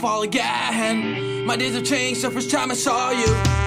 fall again. My days have changed, the first time I saw you.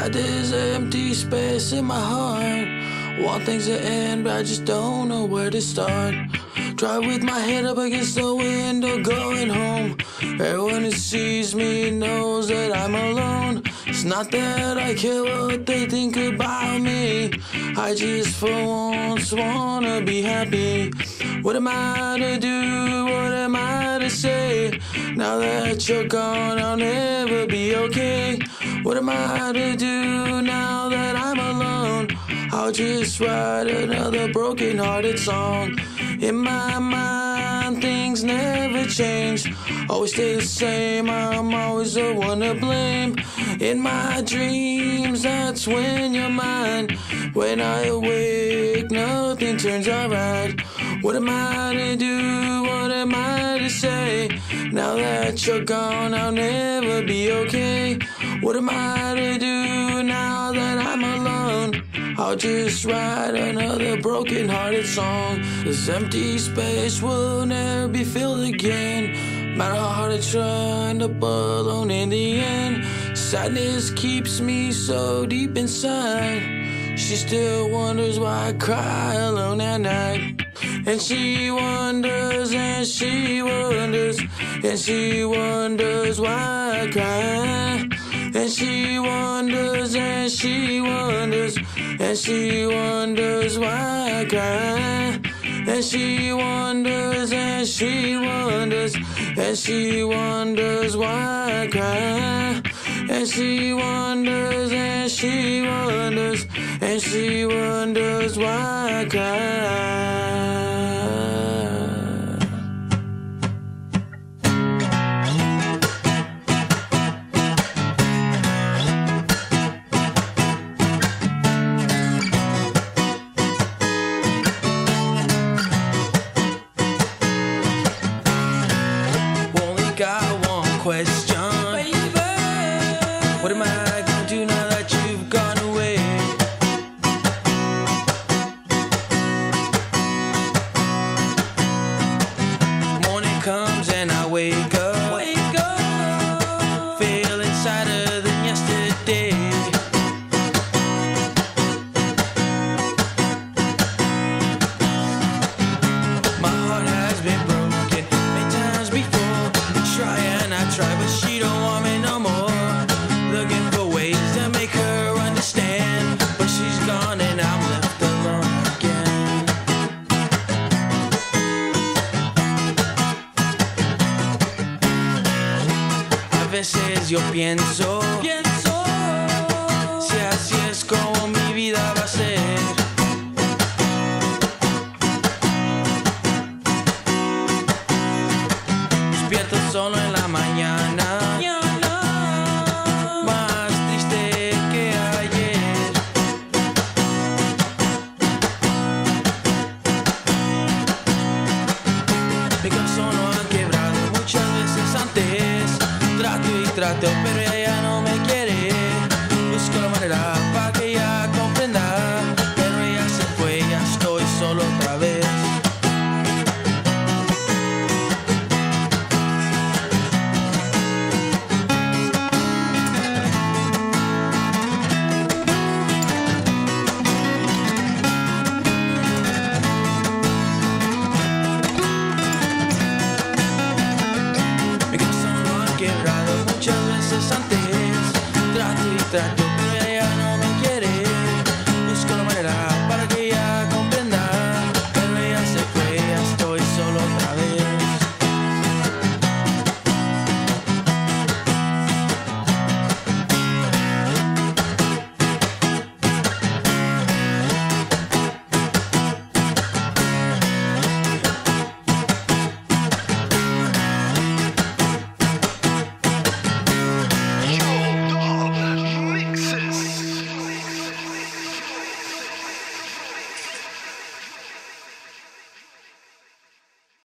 Sad there's empty space in my heart. Want things to end, but I just don't know where to start. Drive with my head up against the window, going home. Everyone who sees me knows that I'm alone. It's not that I care what they think about me. I just for once wanna be happy. What am I to do? What am I to say? Now that you're gone, I'll never be okay. What am I to do now that I'm alone? I'll just write another broken hearted song. In my mind, things never change. Always stay the same, I'm always the one to blame. In my dreams, that's when you're mine. When I awake, nothing turns out right. What am I to do? What am I to say? Now that you're gone, I'll never be okay. What am I to do now that I'm alone? I'll just write another broken hearted song. This empty space will never be filled again. Matter how hard I try, end up alone in the end. Sadness keeps me so deep inside. She still wonders why I cry alone at night. And she wonders, and she wonders, and she wonders why I cry. And she wonders, and she wonders, and she wonders why I cry. And she wonders, and she wonders, and she wonders why I cry. And she wonders, and she wonders, and she wonders why I cry. Yo pienso,